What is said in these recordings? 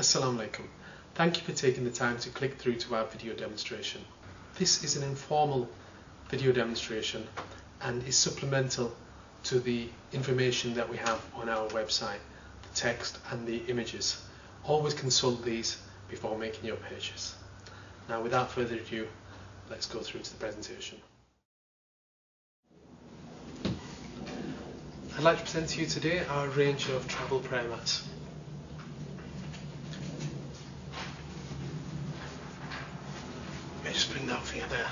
Assalamu alaikum. Thank you for taking the time to click through to our video demonstration. This is an informal video demonstration and is supplemental to the information that we have on our website, the text and the images. Always consult these before making your purchase. Now without further ado, let's go through to the presentation. I'd like to present to you today our range of travel prayer mats. Just bring that you there.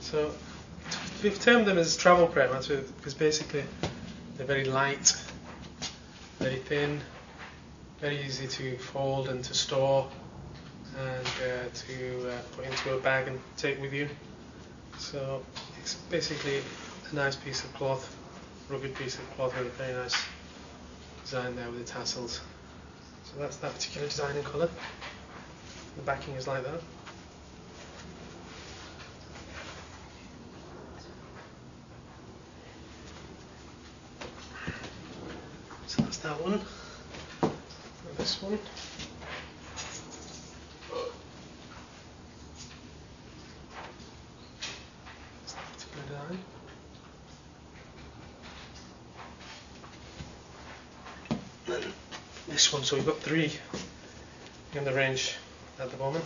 So we've termed them as travel mats because basically they're very light, very thin, very easy to fold and to store and uh, to uh, put into a bag and take with you. So it's basically a nice piece of cloth, rugged piece of cloth with a very nice design there with the tassels. So that's that particular design and colour. The backing is like that. So that's that one. And this one. This one, so we've got three in the range at the moment.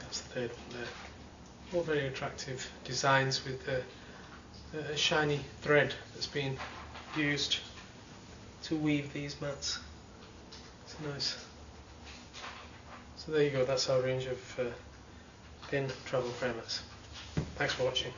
That's the third one there. All very attractive designs with a shiny thread that's been used to weave these mats. It's nice. So there you go, that's our range of uh, thin travel prayer mats. Thanks for watching.